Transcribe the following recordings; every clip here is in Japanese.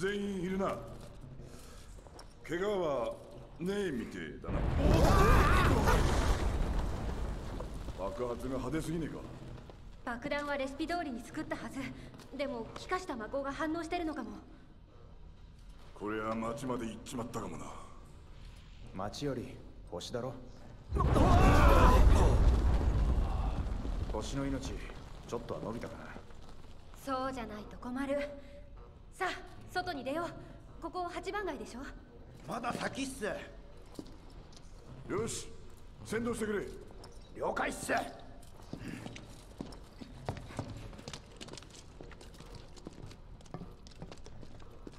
全員いるな。怪我はねえみてえだな。爆発が派手すぎねえか。爆弾はレシピ通りに作ったはず。でも気化した魔法が反応してるのかも。こりゃ町まで行っちまったかもな。町より星だろ。星の命ちょっとは伸びたかな。そうじゃないと困る。さあ外に出よう。ここ八番街でしょ。まだ先っす。よし先導してくれ。了解っす。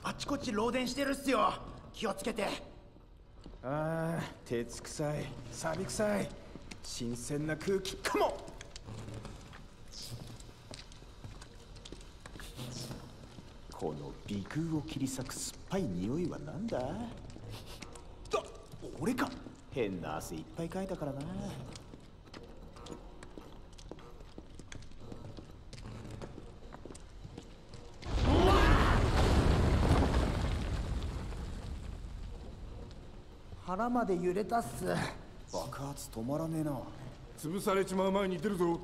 あちこち漏電してるっすよ。気をつけて。ああ鉄臭い錆臭い。新鮮な空気かもこの鼻腔を切り裂く酸っぱい匂いは何だ？だ俺か。変な汗いっぱいかいたからな。腹まで揺れたっす。爆発止まらねえな。潰されちまう前に出るぞ。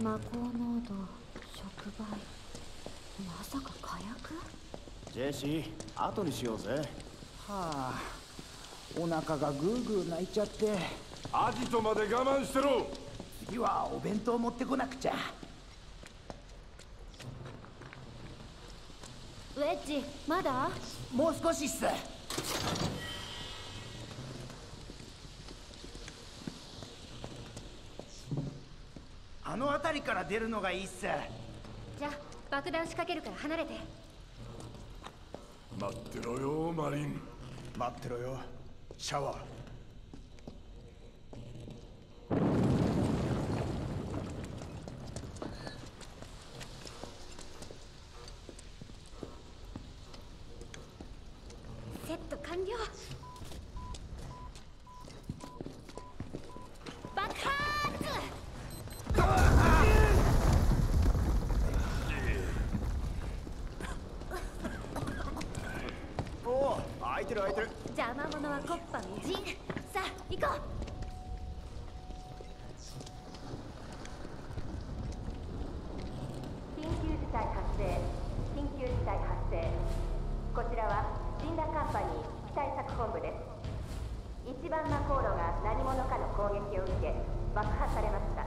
魔法濃度触媒まさか火薬？ジェシー後にしようぜ。はあお腹がグーグー泣いちゃって。アジトまで我慢してろ。次はお弁当持ってこなくちゃ。ウェッジまだ？もう少しっす。あの辺りから出るのがいいっす。じゃあ爆弾仕掛けるから離れて。待ってろよマリン。待ってろよシャワー1番マ航路が何者かの攻撃を受け爆破されました。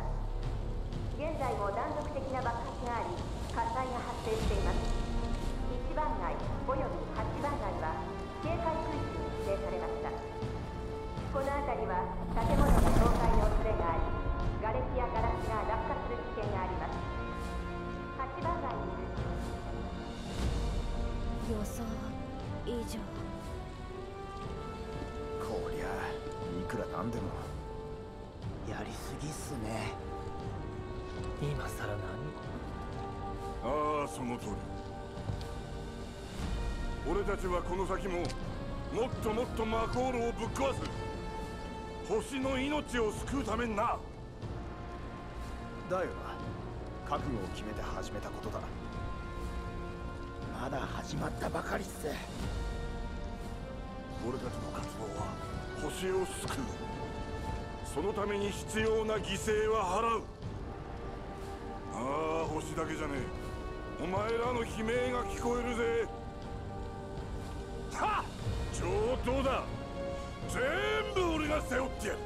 現在も断続的な爆発があり火災が発生しています。1番街および8番街は警戒区域に指定されました。この辺りは建物の倒壊の恐れがあり瓦礫やガラスが落下する危険があります。8番街に。いる予想以上。さら何ああその通り。俺たちはこの先ももっともっとマコールをぶっ壊す。星の命を救うためにな。だよな。覚悟を決めて始めたことだ。まだ始まったばかりっす。俺たちの活動は星を救う。そのために必要な犠牲は払うああ星だけじゃねえ。お前らの悲鳴が聞こえるぜ。はっ！上等だ。全部俺が背負ってやる。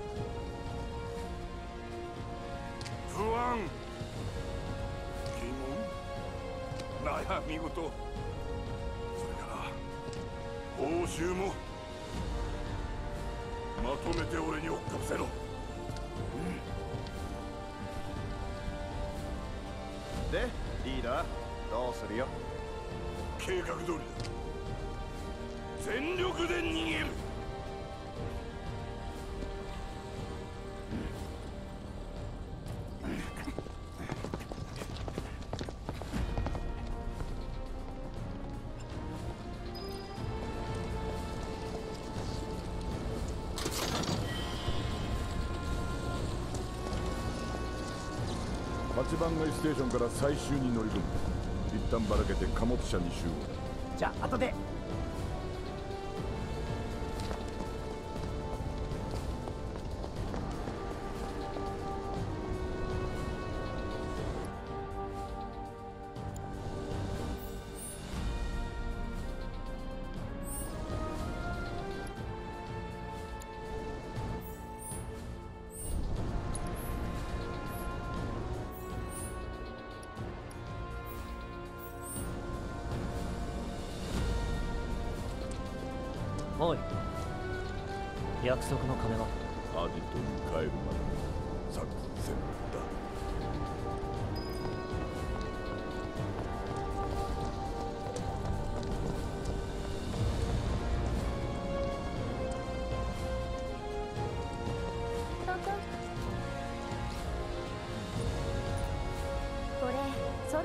不安。疑問？悩み事。それから報酬も。まとめて俺に追っかぶせろ。うん。でリーダーどうするよ？計画通りだ。全力で逃げる。番外ステーションから最終に乗り込む。一旦ばらけて貨物車に集合。じゃあ後で。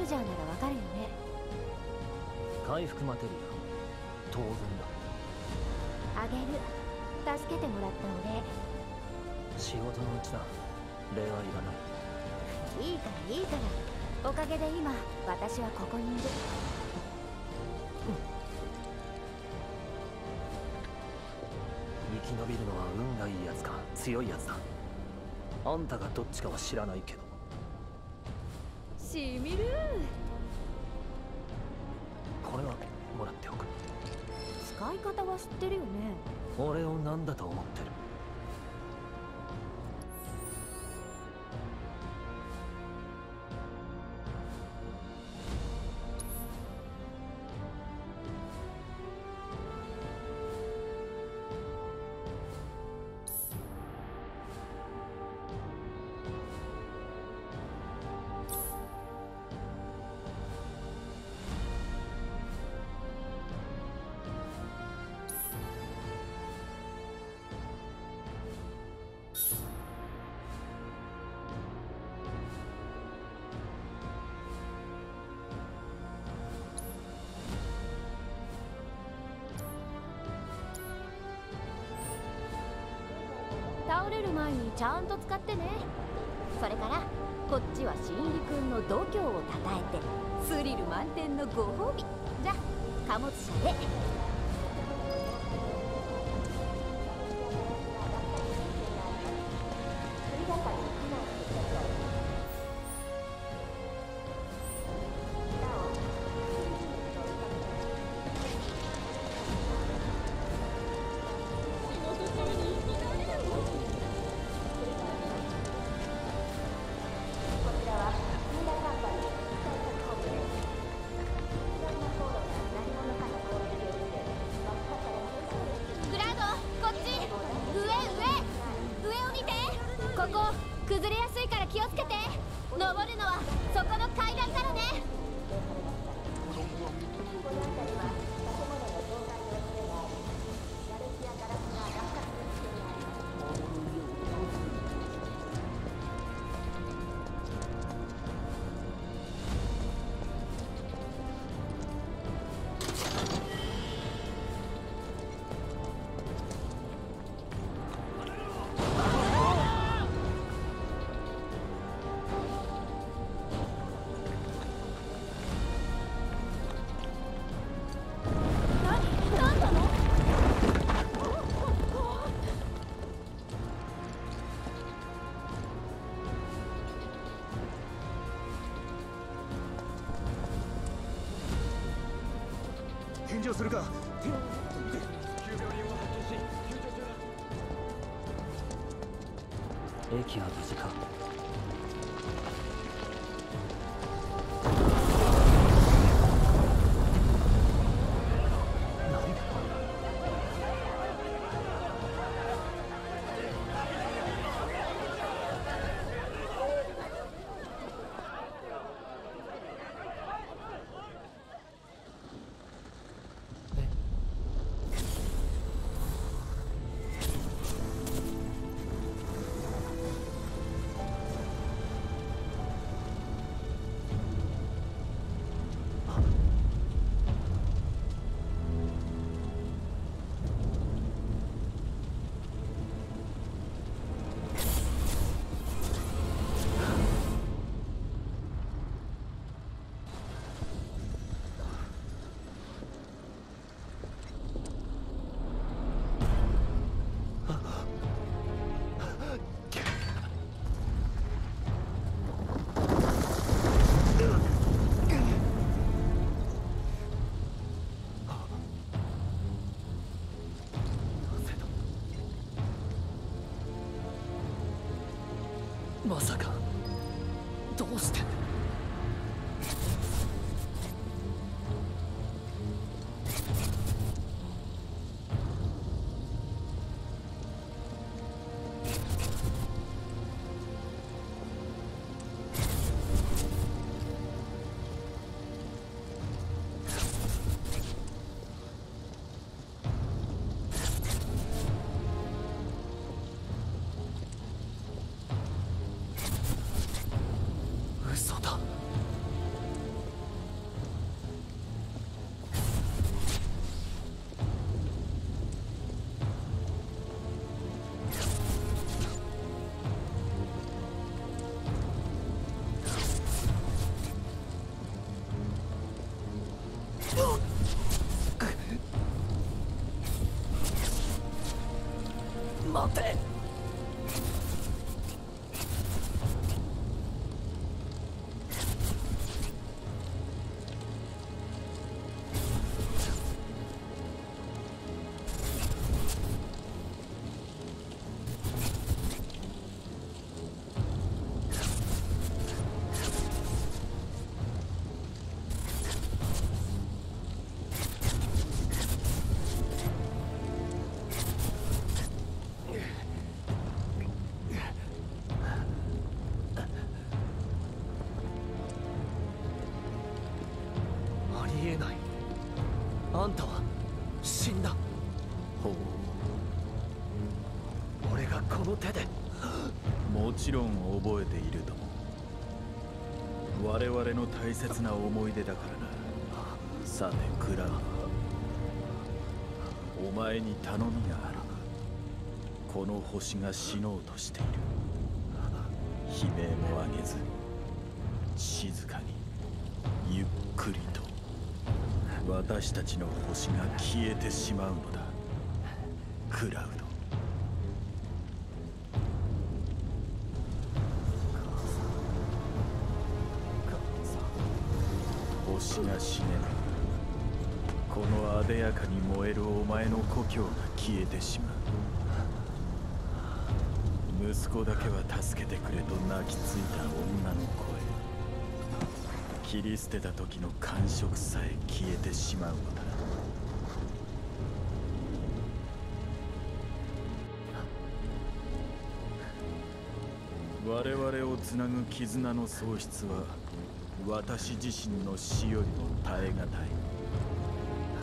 ルジャーならわかるよね。回復マテリア当然だ。あげる。助けてもらったお礼仕事のうちだ。礼はいらない。いいからいいから。おかげで今私はここにいる。生き延びるのは運がいいやつか強いやつだ。あんたがどっちかは知らないけどしみるこれはもらっておく。使い方は知ってるよね。俺を何だと思ってる？倒れる前にちゃんと使ってね。それからこっちは新入り君の度胸をたたえてスリル満点のご褒美。じゃ貨物車で。をするか。駅は無事か。まさか。どうして？待て大切な思い出だからな。さてクラウドお前に頼みがある。この星が死のうとしている。悲鳴も上げず静かにゆっくりと。私たちの星が消えてしまうのだ。クラウドが死ね。ばこのあでやかに燃えるお前の故郷が消えてしまう。息子だけは助けてくれと泣きついた女の声。切り捨てた時の感触さえ消えてしまうのだ。我々をつなぐ絆の喪失は私自身の死よりも耐え難い。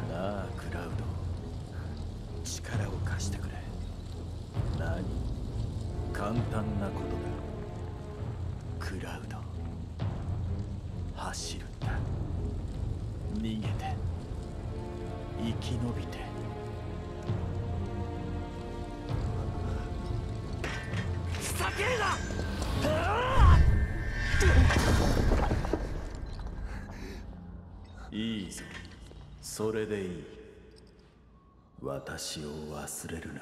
なあクラウド。力を貸してくれ。何？簡単なことだ。クラウド。走るんだ。逃げて。生き延びて。それでいい。私を忘れるな。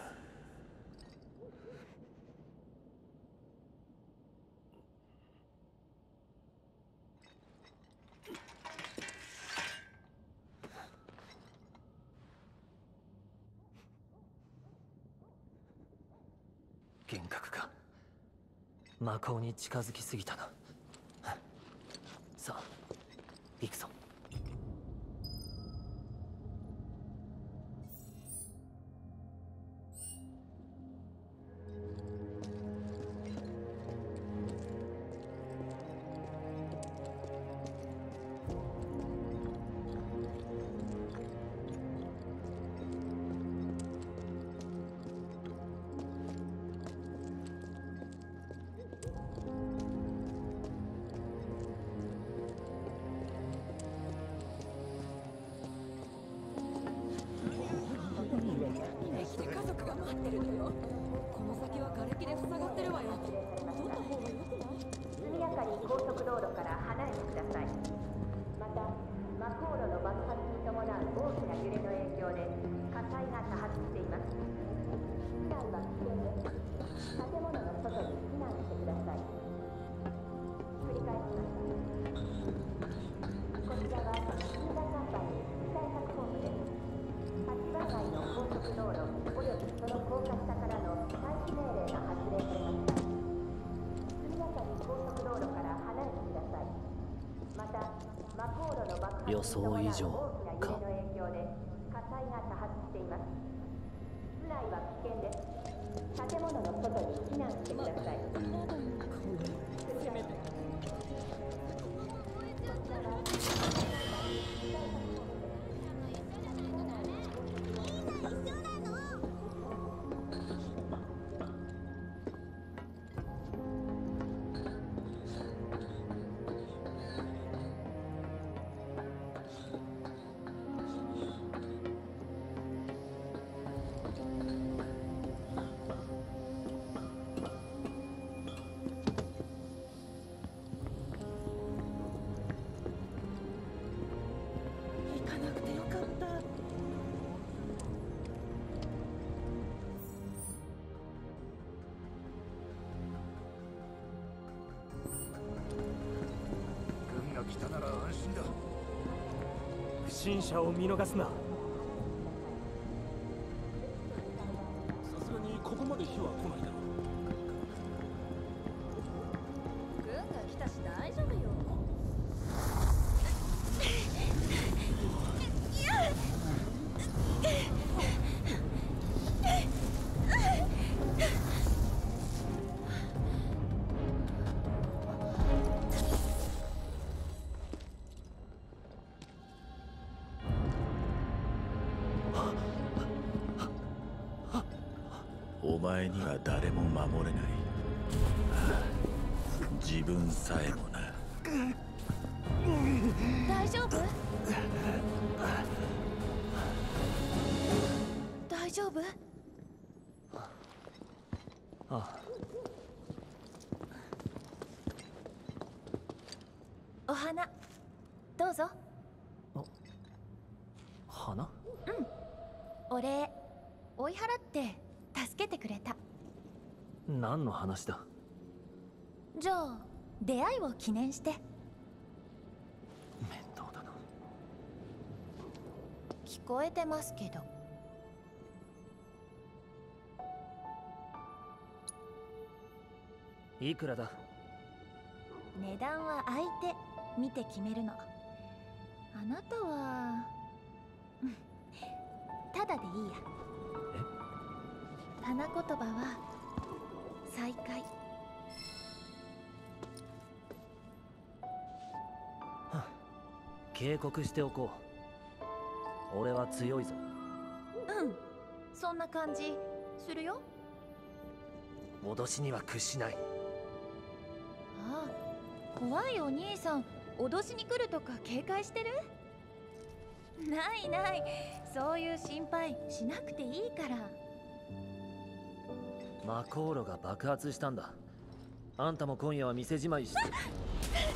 幻覚か。魔法に近づきすぎたな。さあ行くぞ。駅で家族が待ってるのよ。この先は瓦礫で塞がってるわよ。取った方がよくない。速やかに高速道路から離れてくださいまた魔航路の爆発に伴う大きな揺れの影響で火災が多発しています。機内は危険です。建物の外に避難してください。危険です建物の外に避難してください不審者を見逃すな。分さえもな。大丈夫？大丈夫？あ。あお花。どうぞ。花？お礼追い払って助けてくれた。何の話だ？じゃあ出会いを記念して。面倒だな。聞こえてますけど。いくらだ？値段は相手見て決めるの。あなたはうん。ただでいいや。花言葉は再会警告しておこう。俺は強いぞ。うん。そんな感じ。するよ。脅しには屈しない。ああ。怖いお兄さん。脅しに来るとか警戒してる？ないない。そういう心配しなくていいから。マコーロが爆発したんだ。あんたも今夜は店じまいして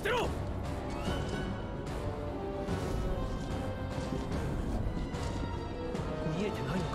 捨てろ。見えてないの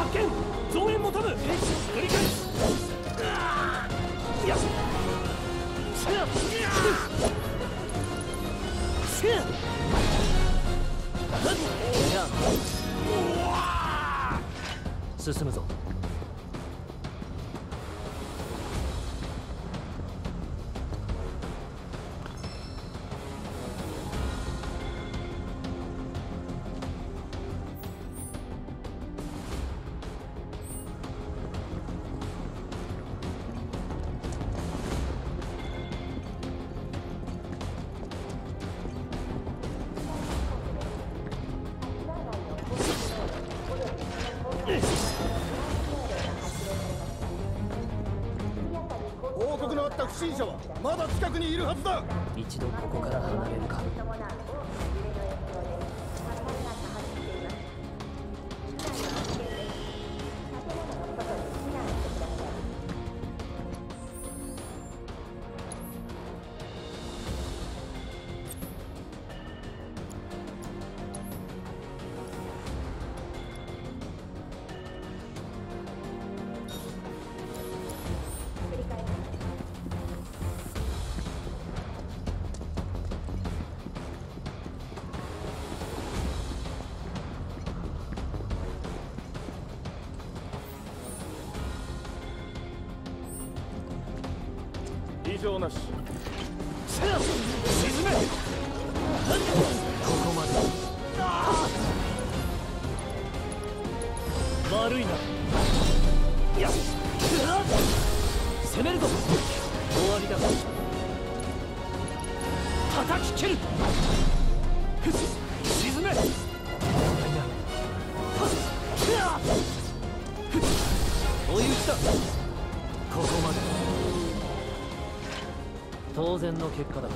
発見増援も飛ぶ繰り返す。よ進むぞ。常なし。沈めここまで。悪いな。攻めるぞ。終わりだ。叩きる。戦の結果だ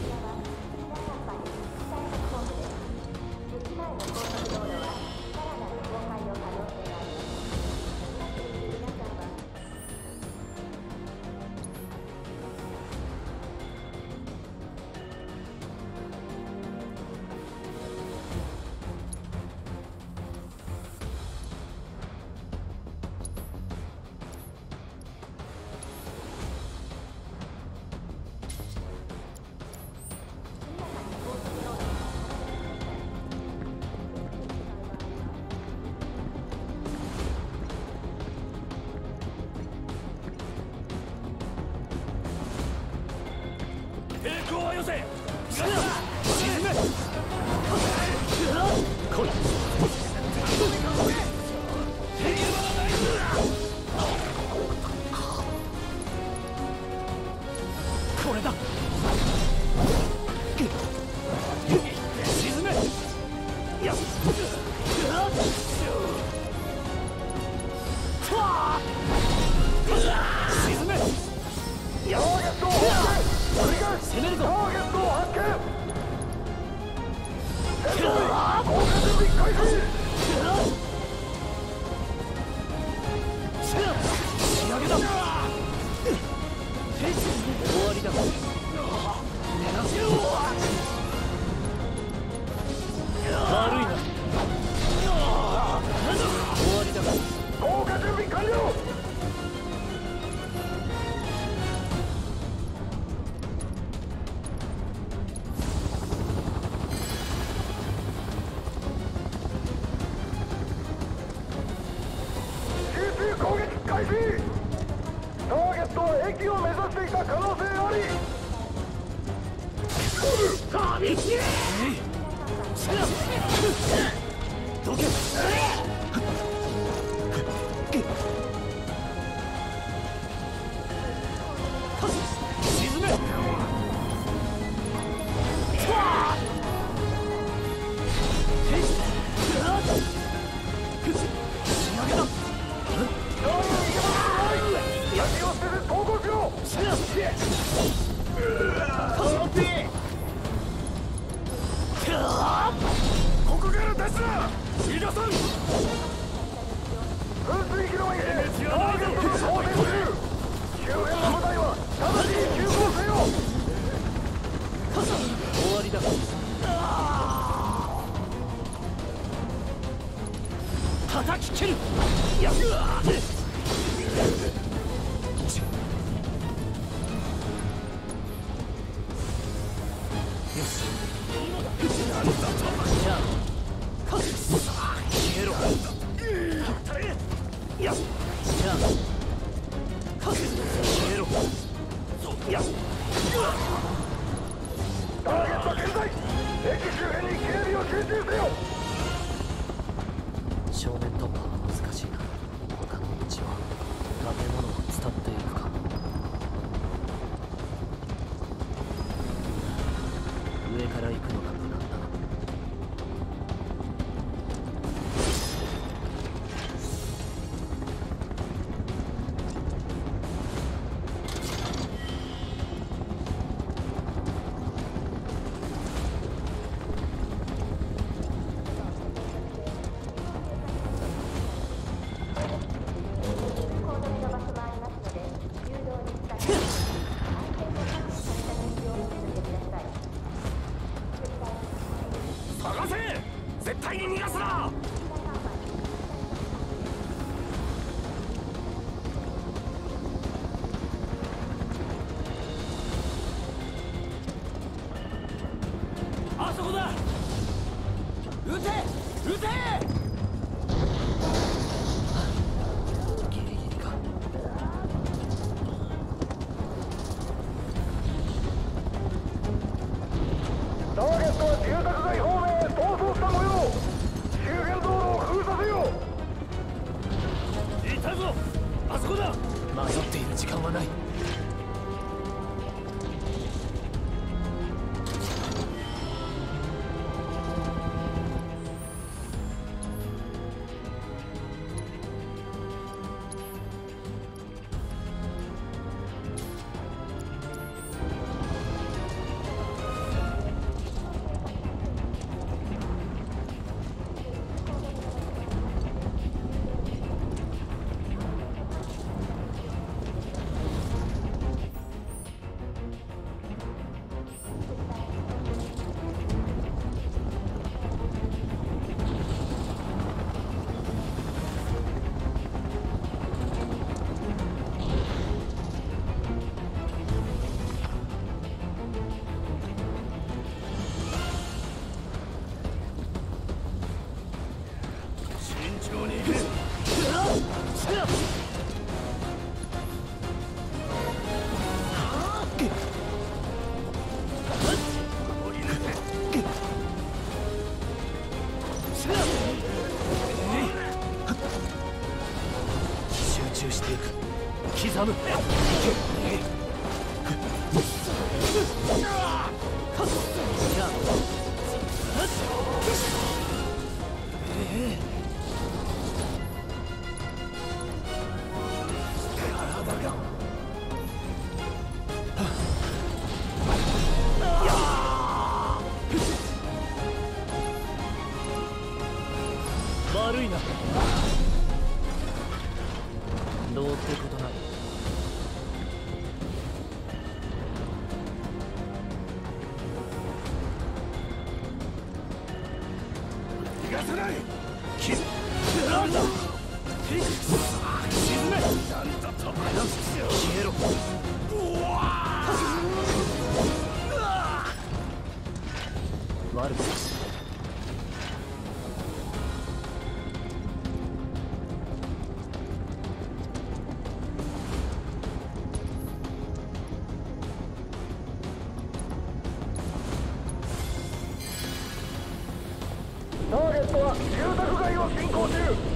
街を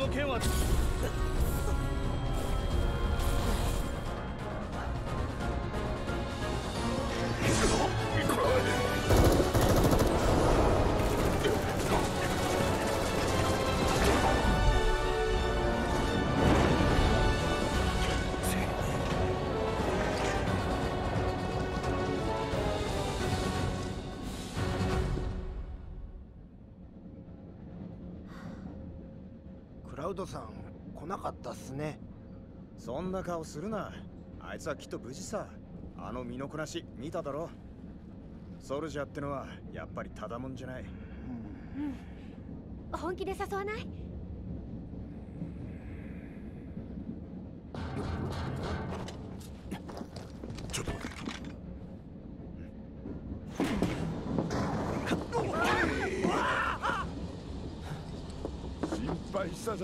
の剣はウドさん来なかったっすね。そんな顔するな。あいつはきっと無事さ。あの身のこなし見ただろ。ソルジャーってのはやっぱりただもんじゃない。うん。本気で誘わない？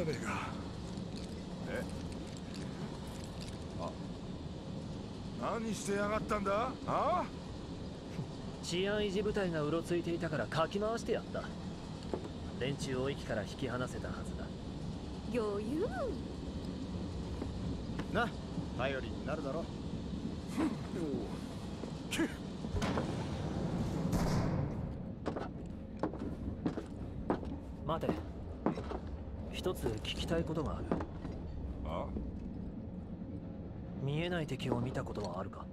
ねえ。かえあ何してやがったんだ？あ？治安維持部隊がうろついていたからかき回してやった。連中を駅から引き離せたはずだ。余裕。な頼りになるだろ。待て一つ聞きたいことがある。あ？見えない敵を見たことはあるか？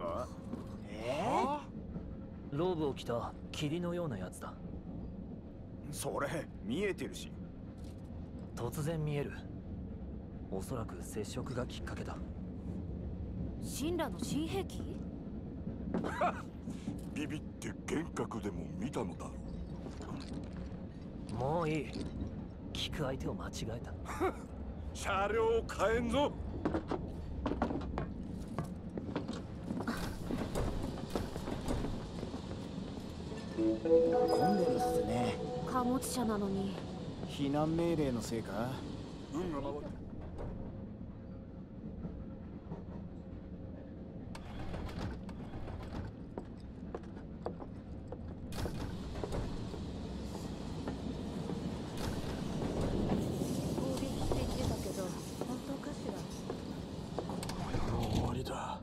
あ？ローブを着た霧のようなやつだ。それ見えてるし。突然見える。おそらく接触がきっかけだ。神羅の新兵器？ビビって幻覚でも見たのだろもういい聞く相手を間違えた 車両を変えんぞ。混んでるっすね。貨物車なのに。避難命令のせいか？運が回って攻撃って言ってたけど本当かしら終わりだ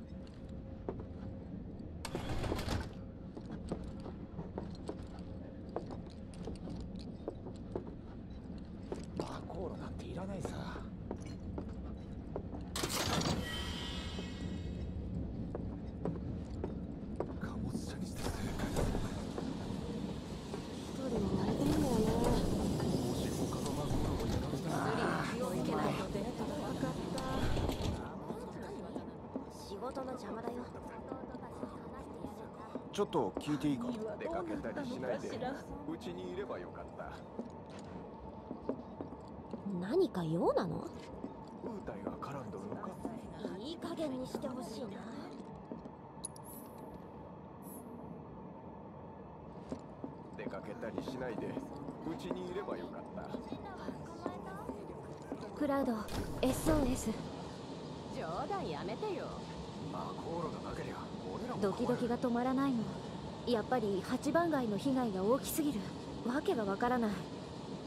バコールなんていらないさ貨物車にして正解一人も慣れてんだよねもし他のマグロをやられたら気をつけないとデートが分かった仕事の邪魔だよちょっと聞いていいか？出かけたりしないで。うちにいればよかった。何か用なの？ウータイが絡んどるのか？いい加減にしてほしいな。出かけたりしないで。うちにいればよかった。クラウド SOS 冗談やめてよ。マコーロがなけりゃ俺らもドキドキが止まらないのやっぱり八番街の被害が大きすぎる。わけがわからない。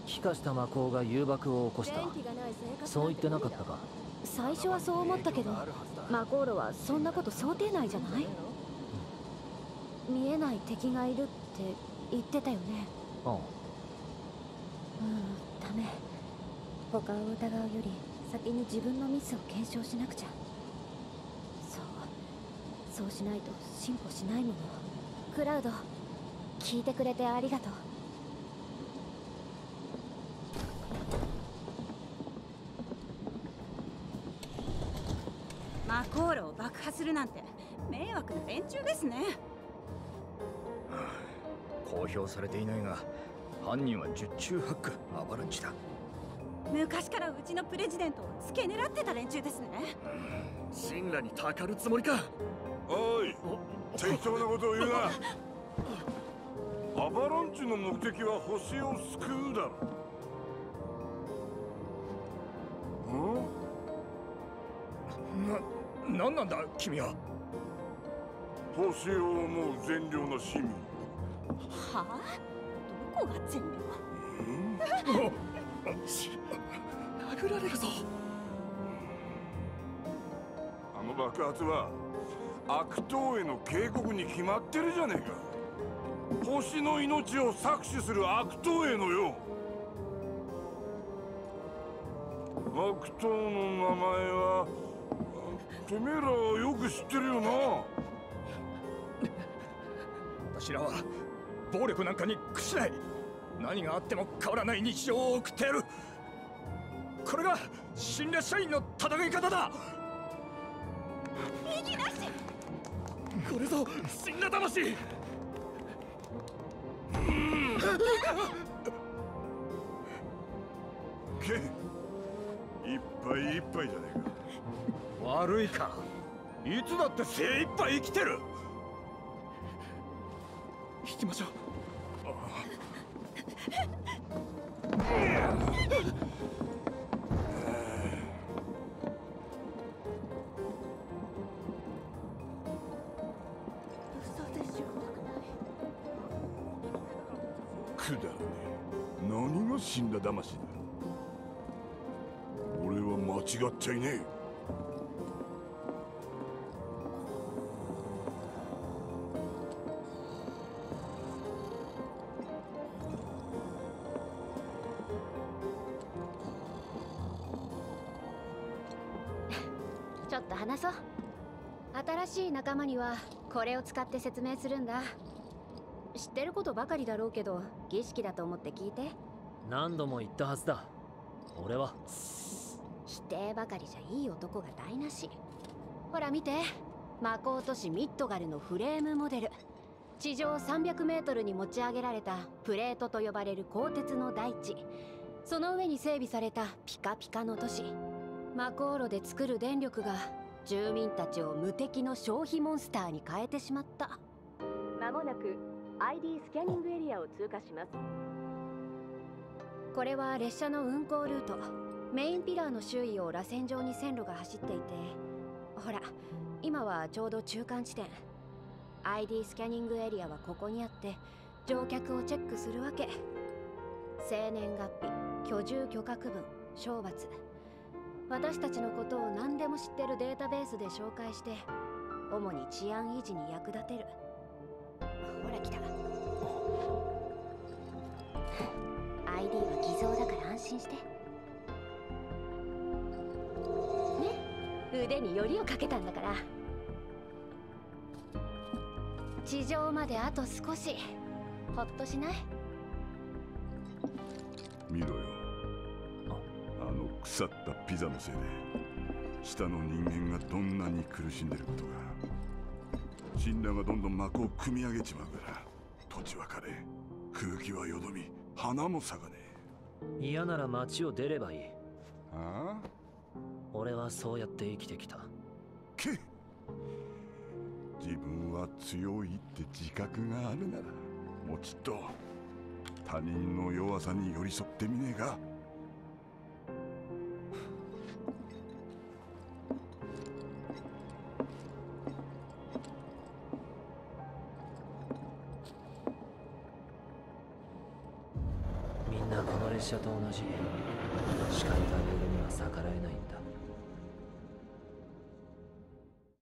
気化した魔法が誘爆を起こしたそう言ってなかったか。最初はそう思ったけどあるはずだマコーロはそんなこと想定内じゃない？見えない敵がいるって言ってたよね。うん。うんダメ。他を疑うより先に自分のミスを検証しなくちゃそうしないと進歩しないもの。クラウド聞いてくれてありがとう。マコールを爆破するなんて迷惑な連中ですね。公表されていないが犯人は十中八九アバランチだ。昔からうちのプレジデントを付け狙ってた連中ですね。神羅にたかるつもりかおい適当なことを言うな。アバランチの目的は星を救うだ。ろん？な、なんなんだ君は。星を思う善良な市民。はあ？どこが全うん？殴られるぞ。あの爆発は悪党への警告に決まってるじゃねえか。星の命を搾取する悪党へのよ悪党の名前はてめえらはよく知ってるよな。私らは暴力なんかに屈しない。何があっても変わらない日常を送ってやる。これが新列社員の戦い方だ。右なしこれぞ死んだ魂けいっぱいいっぱいじゃねえか。悪いか。いつだって精一杯生きてる。引きましょう。くだ死んだ魂だ俺は間違っちゃいねえ。ちょっと話そう。新しい仲間にはこれを使って説明するんだ。知ってることばかりだろうけど儀式だと思って聞いて。何度も言ったはずだ。俺は。否定ばかりじゃいい男が台無し。ほら見て。魔法都市ミッドガルのフレームモデル。地上300メートルに持ち上げられた。プレートと呼ばれる鋼鉄の大地。その上に整備された。ピカピカの都市。マコーロで作る電力が。住民たちを無敵の消費モンスターに変えてしまった。まもなく ID スキャニングエリアを通過しますこれは列車の運行ルート。メインピラーの周囲を螺旋状に線路が走っていて。ほら今はちょうど中間地点。ID スキャニングエリアはここにあって乗客をチェックするわけ。生年月日居住許可区分賞罰。私たちのことを何でも知ってるデータベースで紹介して主に治安維持に役立てる。ほら来た。心して。ね。腕によりをかけたんだから。地上まであと少し。ほっとしない。見ろよ。あの腐ったピザのせいで。下の人間がどんなに苦しんでることが。死んだがどんどん幕を組み上げちまうから。土地は枯れ。空気はよどみ。花も咲か嫌なら街を出ればいい。えああ？俺はそうやって生きてきた。け自分は強いって自覚があるならもうちっと他人の弱さに寄り添ってみねえか